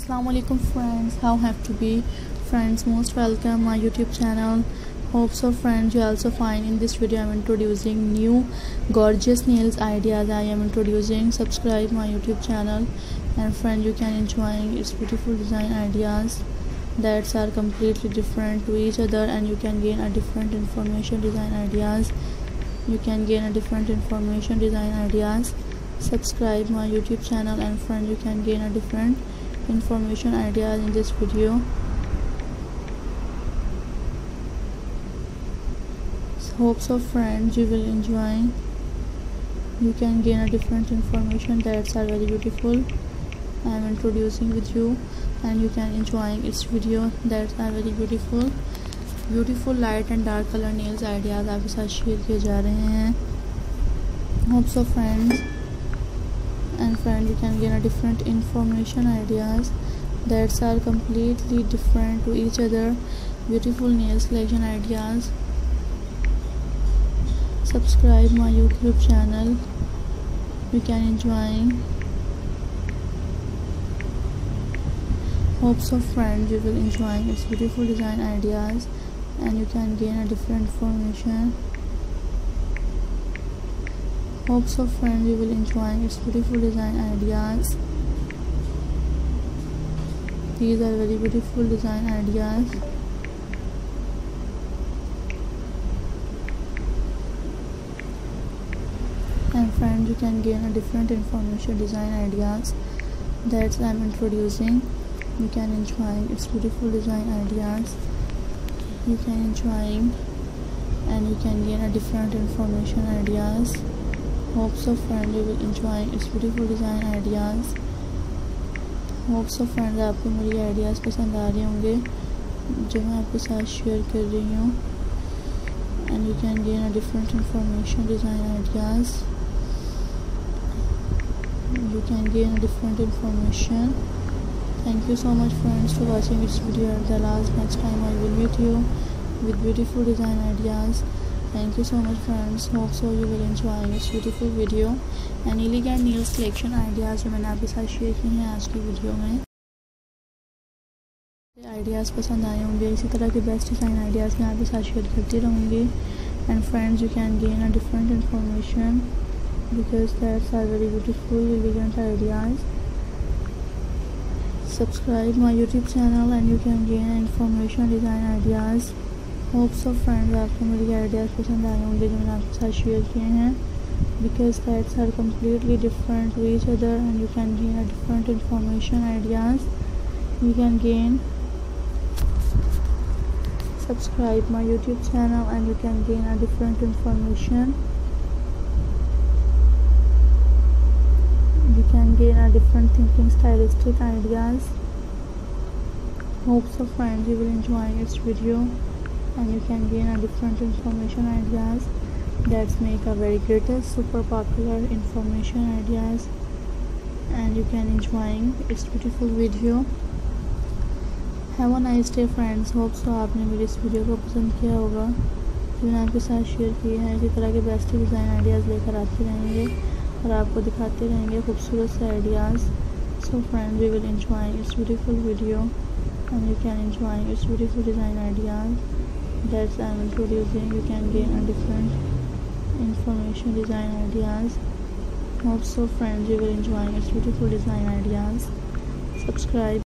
assalamu alaikum friends. How have to be? Friends most welcome my youtube channel. Hope so friends you also find in this video i'm introducing new gorgeous nails ideas i am introducing. Subscribe my youtube channel. And friend you can enjoy its beautiful design ideas that are completely different to each other. And you can gain a different information design ideas. You can gain a different information design ideas. Subscribe my youtube channel. And friend you can gain a different information ideas in this video so hope so friends you will enjoy you can gain a different information that's are very beautiful i am introducing with you and you can enjoy its video that's are very beautiful beautiful light and dark colour nails ideas आपके साथ share किए जा रहे हैं hopes of friends and friend you can gain a different information ideas that are completely different to each other. Beautiful nail selection ideas. Subscribe my youtube channel. You can enjoy. Hopes of friends you will enjoy. Its beautiful design ideas and you can gain a different information Hope so friends you will enjoy its beautiful design ideas. These are very beautiful design ideas. And friends you can gain a different information design ideas that I'm introducing. You can enjoy its beautiful design ideas. You can enjoy and you can gain a different information ideas hope so friend you will enjoy its beautiful design ideas hope so friends आपको मेरी ideas पसंद आ रहे होंगे जो मैं आपके साथ share कर रही हूँ and you can gain a different information design ideas you can gain different information thank you so much friends for watching this video at the last next time i will meet you with beautiful design ideas thank you so much friends hope so you will enjoy this beautiful video and elegant nail selection ideas मैंने आपके साथ share किए हैं आज की video में ideas पसंद आए होंगे इसी तरह के बेस्ट डिज़ाइन आइडियाज़ मैं आपके साथ शेयर करती रहूँगी and friends you can gain a different information because that's are very beautiful elegant ideas subscribe my youtube channel and you can gain information design ideas hope so friends आपको मेरी ideas पसंद आए होंगे जो मैंने आपके साथ शेयर किए हैं. Because that's are completely different which other and you can gain a different information ideas you can gain subscribe my YouTube channel and you can gain a different information you can gain a different thinking stylistic ideas hope so friends you will enjoy its video and you can gain a different information ideas that make a very greatest super popular information ideas and you can enjoying its beautiful video have a nice day friends hope so आपने मेरी इस video को पसंद किया होगा जो मैंने आपके साथ शेयर किए हैं इसी तरह के बेस्ट डिज़ाइन आइडियाज़ लेकर आते रहेंगे और आपको दिखाते रहेंगे खूबसूरत से ideas so friends we will enjoy it's beautiful video and you can enjoy it's beautiful design ideas that I'm introducing you can gain a different information design ideas. Hope so friends you will enjoy its beautiful design ideas. Subscribe